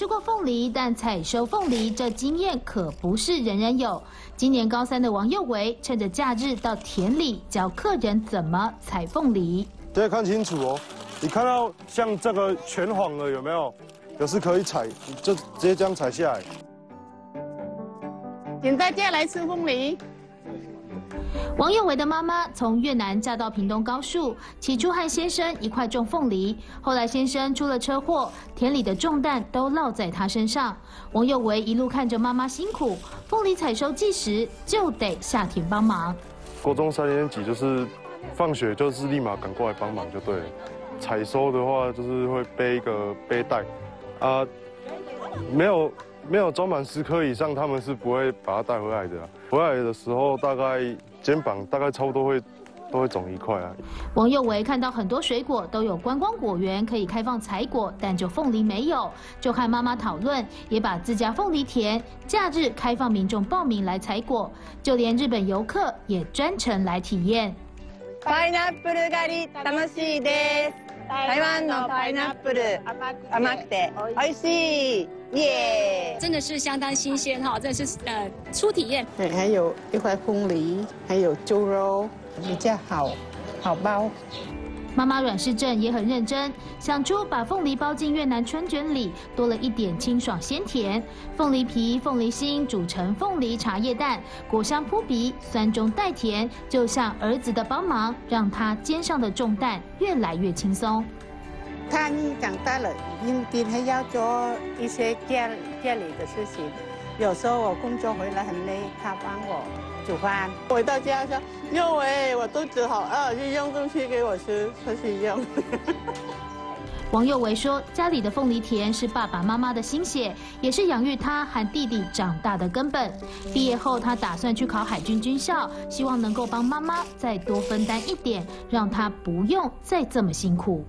吃过凤梨，但采收凤梨这经验可不是人人有。今年高三的王佑维趁着假日到田里教客人怎么采凤梨。大家看清楚哦，你看到像这个全黄了有没有？有是可以采，就直接这样采下来。请大家来吃凤梨。王佑维的妈妈从越南嫁到屏东高树，起初和先生一块种凤梨，后来先生出了车祸，田里的重担都落在他身上。王佑维一路看着妈妈辛苦，凤梨采收季时就得下田帮忙。高中三年级就是放学就是立马赶过来帮忙就对了。采收的话就是会背一个背带，啊，没有没有装满十颗以上，他们是不会把它带回来的。回来的时候大概。肩膀大概差不多会都会肿一块啊。王佑维看到很多水果都有观光果园可以开放采果，但就凤梨没有，就和妈妈讨论，也把自家凤梨田假日开放民众报名来采果，就连日本游客也专程来体验。パイナップル狩り楽しいです。 台湾のパイナップル甘くて美味しい。耶！真的是相当新鲜哈，这是呃初体验。对，还有一块凤梨，还有猪肉，比较好，好包。 妈妈阮氏正也很认真，想出把凤梨包进越南春卷里，多了一点清爽鲜甜。凤梨皮、凤梨心煮成凤梨茶叶蛋，果香扑鼻，酸中带甜，就像儿子的帮忙，让他肩上的重担越来越轻松。他长大了，应今天要做一些家家里的事情。有时候我工作回来很累，他帮我煮饭。回到家说：“佑伟，我肚子好饿，就用东西给我吃，他去用。”王佑维说：“家里的凤梨田是爸爸妈妈的心血，也是养育他和弟弟长大的根本。毕业后，他打算去考海军军校，希望能够帮妈妈再多分担一点，让他不用再这么辛苦。”